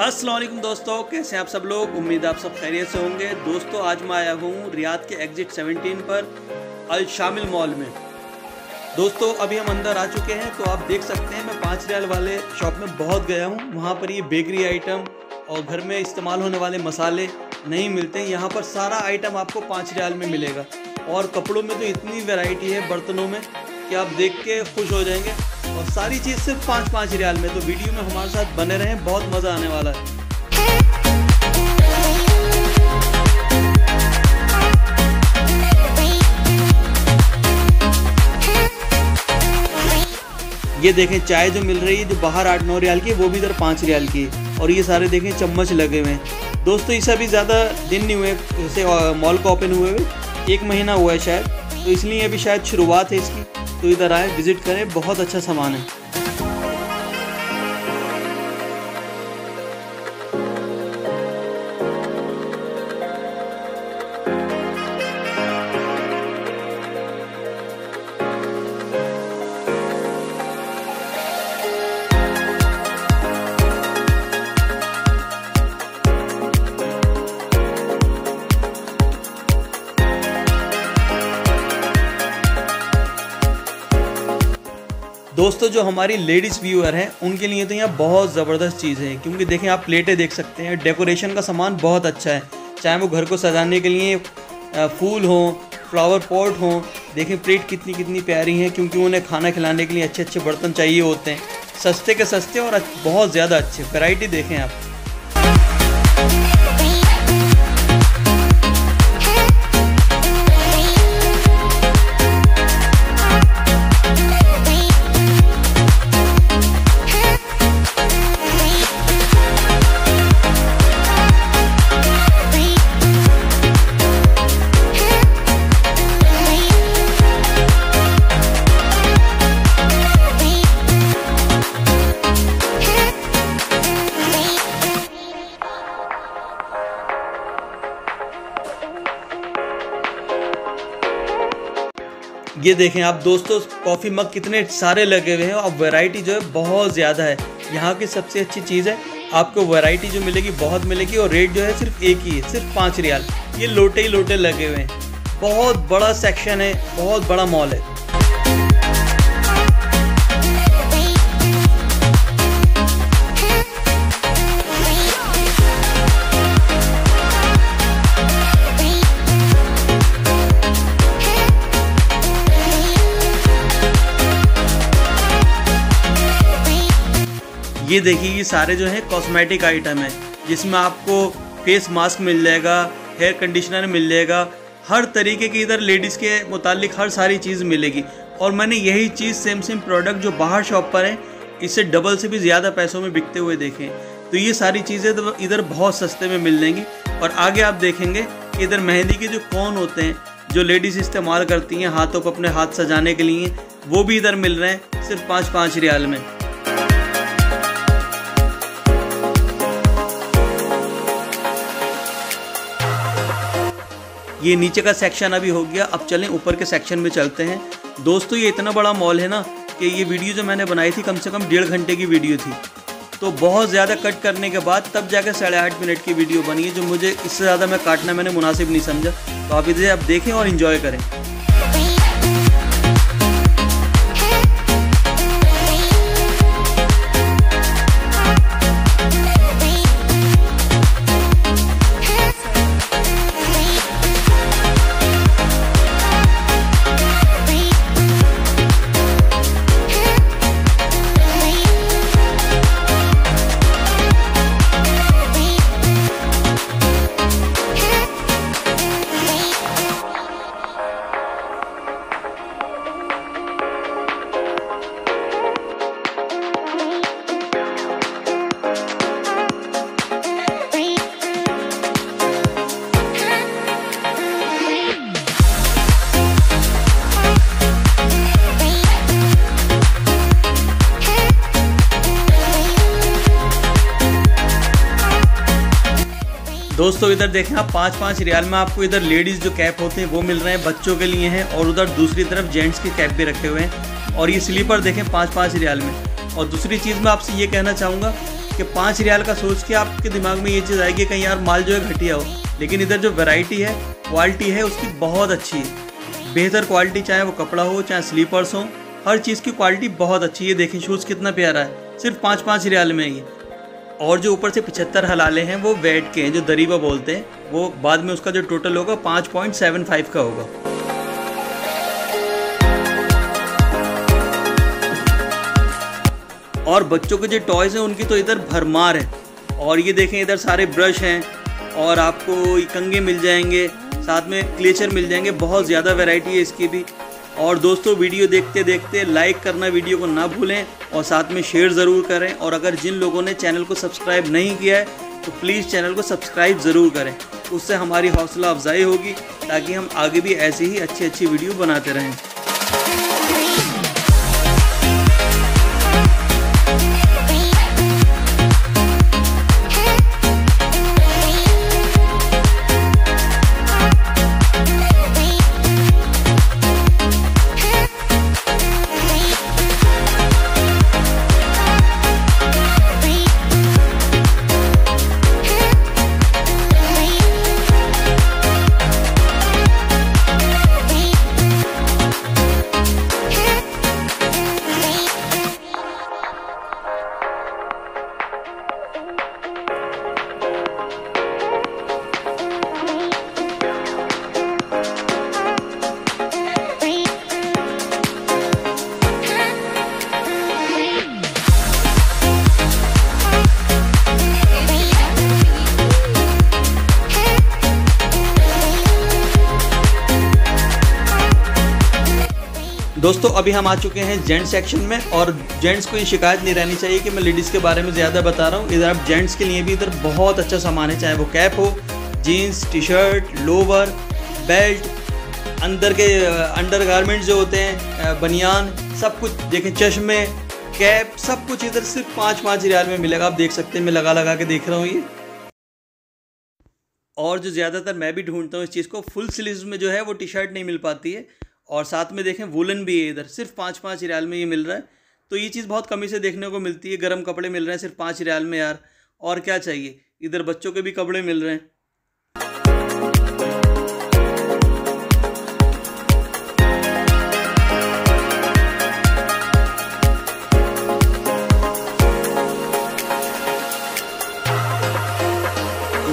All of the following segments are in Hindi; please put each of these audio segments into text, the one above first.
असलम दोस्तों, कैसे हैं आप सब लोग? उम्मीद आप सब खैरियत से होंगे। दोस्तों, आज मैं आया हूँ रियाद के एग्जिट 17 पर, अल शामिल मॉल में। दोस्तों, अभी हम अंदर आ चुके हैं तो आप देख सकते हैं, मैं पाँच रियाल वाले शॉप में बहुत गया हूँ। वहाँ पर ये बेकरी आइटम और घर में इस्तेमाल होने वाले मसाले नहीं मिलते हैं। यहाँ पर सारा आइटम आपको पाँच रियाल में मिलेगा। और कपड़ों में तो इतनी वेराइटी है बर्तनों में कि आप देख के खुश हो जाएँगे। और सारी चीज़ सिर्फ़ पाँच पाँच रियाल में तो वीडियो में हमारे साथ बने रहें, बहुत मज़ा आने वाला है। ये देखें, चाय जो मिल रही है जो बाहर आठ नौ रियाल की, वो भी इधर पाँच रियाल की, और ये सारे देखें, चम्मच लगे हुए हैं। दोस्तों, इसे अभी ज़्यादा दिन नहीं हुए जैसे मॉल का ओपन हुए हुए, एक महीना हुआ है शायद तो इसलिए अभी शायद शुरुआत है इसकी। तो इधर आए विज़िट करें बहुत अच्छा सामान है। दोस्तों, जो हमारी लेडीज़ व्यूअर हैं, उनके लिए तो यहाँ बहुत ज़बरदस्त चीज़ है, क्योंकि देखें आप प्लेटें देख सकते हैं डेकोरेशन का सामान बहुत अच्छा है। चाहे वो घर को सजाने के लिए फूल हों फ्लावर पॉट हों देखें प्लेट कितनी कितनी प्यारी हैं, क्योंकि उन्हें खाना खिलाने के लिए अच्छे अच्छे बर्तन चाहिए होते हैं। सस्ते के सस्ते और बहुत ज़्यादा अच्छे वैरायटी देखें आप। ये देखें आप दोस्तों कॉफ़ी मग कितने सारे लगे हुए हैं और वैरायटी जो है बहुत ज़्यादा है। यहाँ की सबसे अच्छी चीज़ है, आपको वैरायटी जो मिलेगी, बहुत मिलेगी और रेट जो है सिर्फ़ एक ही है, सिर्फ़ पाँच रियाल। ये लोटे ही लोटे लगे हुए हैं। बहुत बड़ा सेक्शन है, बहुत बड़ा मॉल है। ये देखिए ये सारे जो है कॉस्मेटिक आइटम है, जिसमें आपको फेस मास्क मिल जाएगा हेयर कंडीशनर मिल जाएगा, हर तरीके की इधर लेडीज़ के मुतालिक हर सारी चीज़ मिलेगी। और मैंने यही चीज़ सेम सेम प्रोडक्ट जो बाहर शॉप पर है इससे डबल से भी ज़्यादा पैसों में बिकते हुए देखें। तो ये सारी चीज़ें तो इधर बहुत सस्ते में मिल जाएँगी। और आगे आप देखेंगे कि इधर मेहंदी के जो कौन होते हैं, जो लेडीज़ इस्तेमाल करती हैं हाथों को अपने हाथ सजाने के लिए, वो भी इधर मिल रहे हैं, सिर्फ़ पाँच पाँच रियाल में। ये नीचे का सेक्शन अभी हो गया, अब चलें ऊपर के सेक्शन में चलते हैं। दोस्तों, ये इतना बड़ा मॉल है ना कि ये वीडियो जो मैंने बनाई थी, कम से कम डेढ़ घंटे की वीडियो थी। तो बहुत ज़्यादा कट करने के बाद तब जाकर साढ़े आठ मिनट की वीडियो बनी है, जो मुझे इससे ज़्यादा मैं काटना मैंने मुनासिब नहीं समझा। तो आप इसे आप देखें और इन्जॉय करें। दोस्तों, इधर देखें आप पाँच पाँच रियाल में आपको इधर लेडीज़ जो कैप होते हैं, वो मिल रहे हैं बच्चों के लिए हैं और उधर दूसरी तरफ़ जेंट्स के कैप भी रखे हुए हैं। और ये स्लीपर देखें पाँच पाँच रियाल में। और दूसरी चीज़ मैं आपसे ये कहना चाहूँगा कि पाँच रियाल का सोच के आपके दिमाग में ये चीज़ आएगी कहीं यार माल जो है घटिया हो। लेकिन इधर जो वैरायटी है क्वालिटी है, उसकी बहुत अच्छी है। बेहतर क्वालिटी चाहे वो कपड़ा हो, चाहे स्लीपर्स हो, हर चीज़ की क्वालिटी बहुत अच्छी है। देखें शूज़ कितना प्यारा है। सिर्फ़ पाँच पाँच रियाल में ये। और जो ऊपर से पिछहत्तर हलाले हैं, वो वेट के हैं, जो दरीबा बोलते हैं, वो बाद में उसका जो टोटल होगा, पाँच पॉइंट सेवन फाइव का होगा। और बच्चों के जो टॉयज़ हैं, उनकी तो इधर भरमार है। और ये देखें, इधर सारे ब्रश हैं, और आपको कंगे मिल जाएँगे, साथ में क्लेचर मिल जाएँगे, बहुत ज़्यादा वैरायटी है इसकी भी। और दोस्तों, वीडियो देखते देखते लाइक करना वीडियो को ना भूलें। और साथ में शेयर ज़रूर करें। और अगर जिन लोगों ने चैनल को सब्सक्राइब नहीं किया है तो प्लीज़ चैनल को सब्सक्राइब ज़रूर करें। उससे हमारी हौसला अफजाई होगी, ताकि हम आगे भी ऐसी ही अच्छी अच्छी वीडियो बनाते रहें। दोस्तों, अभी हम आ चुके हैं जेंट्स सेक्शन में और जेंट्स को ये शिकायत नहीं रहनी चाहिए कि मैं लेडीज़ के बारे में ज़्यादा बता रहा हूँ। इधर आप जेंट्स के लिए भी इधर बहुत अच्छा सामान है, चाहे वो कैप हो jeans T shirt lower belt अंदर के, अंडर गारमेंट्स जो होते हैं बनियान, सब कुछ देखें, चश्मे कैप सब कुछ इधर सिर्फ़ पाँच पाँच रियाल में मिलेगा। आप देख सकते हैं, मैं लगा लगा के देख रहा हूँ ये। और जो ज़्यादातर मैं भी ढूंढता हूँ इस चीज़ को फुल स्लीव्स में जो है वो टी शर्ट नहीं मिल पाती है। और साथ में देखें वुलन भी है इधर। सिर्फ़ पाँच पाँच रियाल में ये मिल रहा है। तो ये चीज़ बहुत कमी से देखने को मिलती है। गर्म कपड़े मिल रहे हैं सिर्फ़ पाँच रियाल में यार। और क्या चाहिए? इधर बच्चों के भी कपड़े मिल रहे हैं।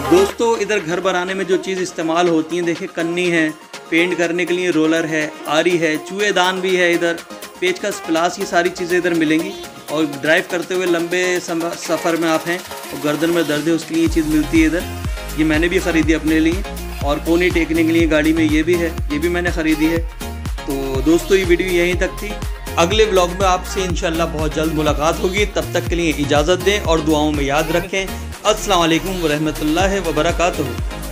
दोस्तों, इधर घर बनाने में जो चीज़ इस्तेमाल होती हैं देखें कन्नी है पेंट करने के लिए रोलर है, आरी है, चूहेदान भी है इधर। पेज का प्लास ये सारी चीज़ें इधर मिलेंगी। और ड्राइव करते हुए लंबे सफ़र में आप हैं और गर्दन में दर्द है, उसके लिए ये चीज़ मिलती है इधर। ये मैंने भी ख़रीदी अपने लिए। और पोनी टेकने के लिए गाड़ी में ये भी है, ये भी मैंने ख़रीदी है। तो दोस्तों, ये वीडियो यहीं तक थी। अगले ब्लॉग में आपसे इंशाल्लाह बहुत जल्द मुलाकात होगी। तब तक के लिए इजाज़त दें और दुआओं में याद रखें। अस्सलाम वरहमल वरहमतुल्लाहि व बरकातहू।